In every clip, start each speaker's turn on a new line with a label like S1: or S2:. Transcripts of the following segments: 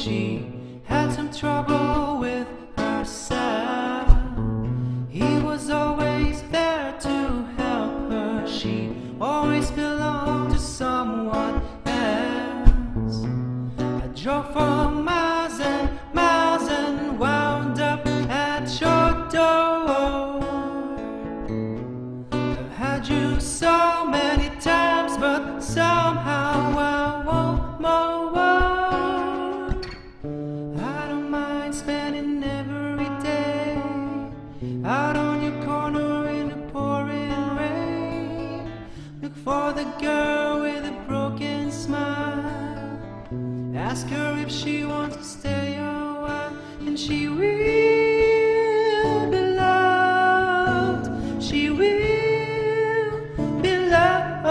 S1: she had some trouble with herself. He was always there to help her. She always belonged to someone else. I drove for Ask her if she wants to stay a while, and she will be loved. She will be loved.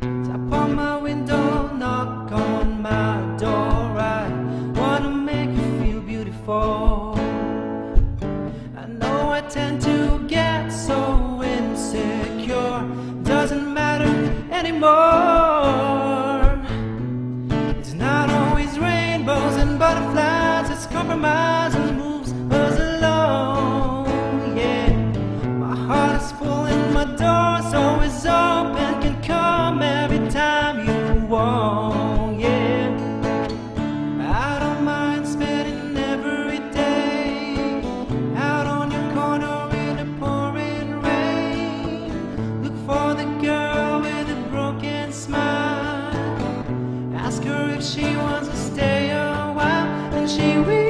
S1: Tap on my window, knock on my door. I wanna make you feel beautiful. I know I tend to get so insecure. Doesn't matter anymore. Compromise moves us along. Yeah, my heart is full and my always open. Come every time you want. Yeah, I don't mind spending every day out on your corner in the pouring rain. Look for the girl with a broken smile. Ask her if she wants to stay a while, and she will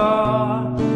S1: in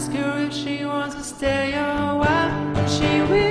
S1: Ask her if she wants to stay a while, she will.